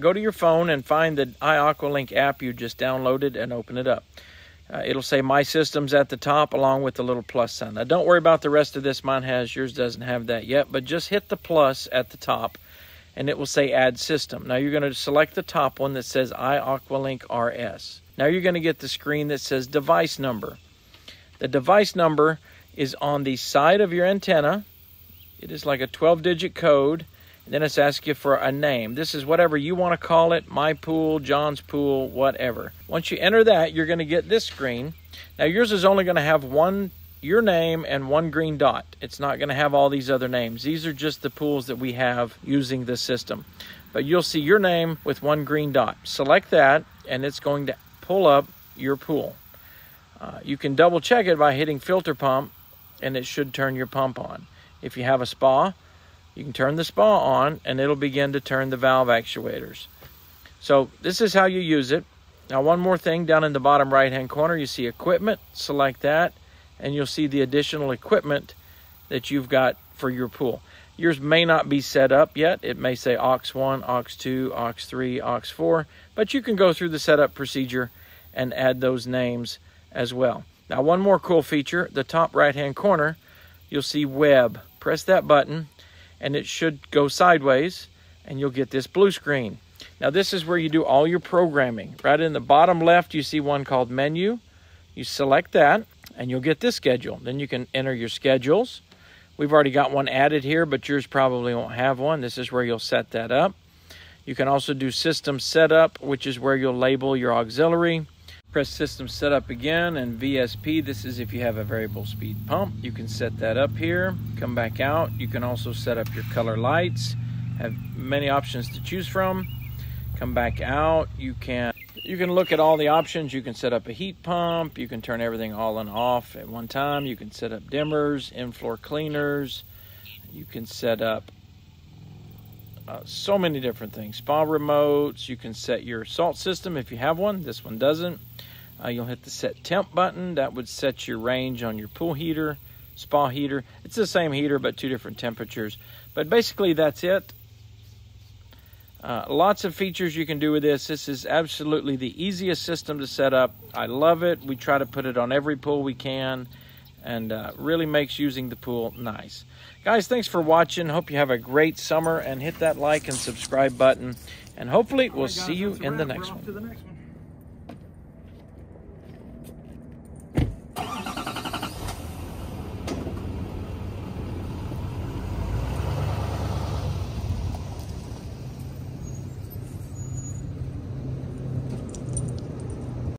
go to your phone and find the iAqualink app you just downloaded and open it up. Uh, it'll say My Systems at the top along with the little plus sign. Now, don't worry about the rest of this. Mine has, yours doesn't have that yet, but just hit the plus at the top and it will say Add System. Now, you're going to select the top one that says iAqualink RS. Now, you're going to get the screen that says Device Number. The device number is on the side of your antenna. It is like a 12 digit code then it's asking you for a name. This is whatever you want to call it my pool, John's pool, whatever. Once you enter that, you're going to get this screen. Now, yours is only going to have one your name and one green dot. It's not going to have all these other names. These are just the pools that we have using this system. But you'll see your name with one green dot. Select that, and it's going to pull up your pool. Uh, you can double check it by hitting filter pump, and it should turn your pump on. If you have a spa, you can turn the spa on and it'll begin to turn the valve actuators. So this is how you use it. Now one more thing down in the bottom right hand corner you see equipment, select that and you'll see the additional equipment that you've got for your pool. Yours may not be set up yet. It may say AUX1, AUX2, AUX3, AUX4, but you can go through the setup procedure and add those names as well. Now one more cool feature, the top right hand corner, you'll see web. Press that button and it should go sideways and you'll get this blue screen. Now this is where you do all your programming. Right in the bottom left you see one called menu. You select that and you'll get this schedule. Then you can enter your schedules. We've already got one added here, but yours probably won't have one. This is where you'll set that up. You can also do system setup, which is where you'll label your auxiliary. Press system setup again and VSP. This is if you have a variable speed pump. You can set that up here. Come back out. You can also set up your color lights. Have many options to choose from. Come back out. You can you can look at all the options. You can set up a heat pump. You can turn everything all and off at one time. You can set up dimmers, in-floor cleaners. You can set up uh, so many different things. Spa remotes. You can set your salt system if you have one. This one doesn't. Uh, you'll hit the set temp button. That would set your range on your pool heater, spa heater. It's the same heater, but two different temperatures. But basically, that's it. Uh, lots of features you can do with this. This is absolutely the easiest system to set up. I love it. We try to put it on every pool we can and uh, really makes using the pool nice. Guys, thanks for watching. Hope you have a great summer and hit that like and subscribe button. And hopefully we'll see you in the next one.